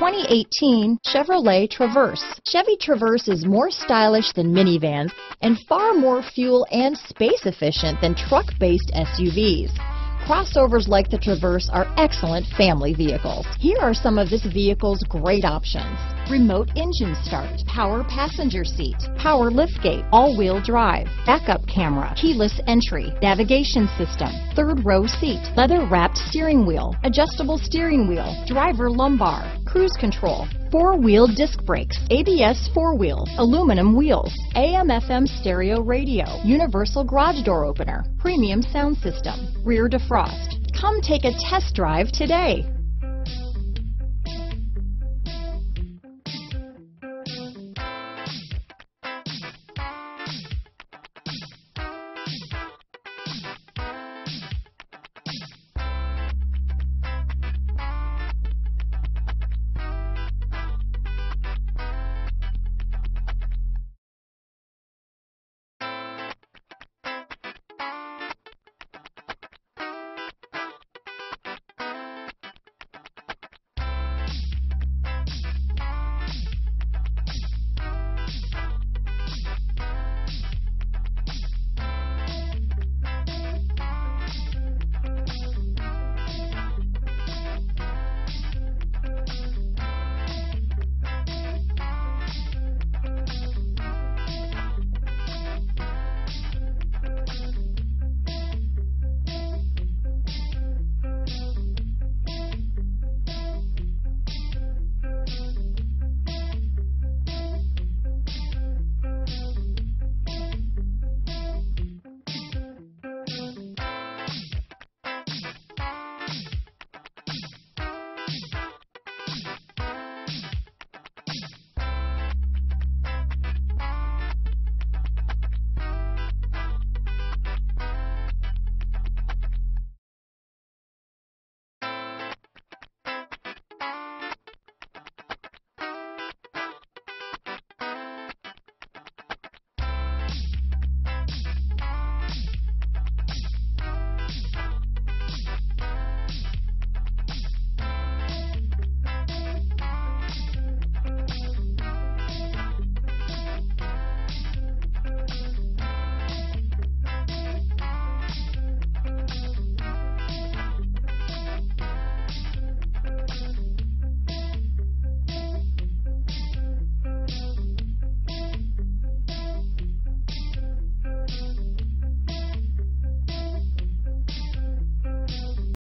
2018 Chevrolet Traverse. Chevy Traverse is more stylish than minivans and far more fuel and space efficient than truck-based SUVs. Crossovers like the Traverse are excellent family vehicles. Here are some of this vehicle's great options. Remote engine start, power passenger seat, power liftgate, all-wheel drive, backup camera, keyless entry, navigation system, third row seat, leather wrapped steering wheel, adjustable steering wheel, driver lumbar, cruise control, four-wheel disc brakes, ABS four-wheel, aluminum wheels, AM-FM stereo radio, universal garage door opener, premium sound system, rear defrost. Come take a test drive today.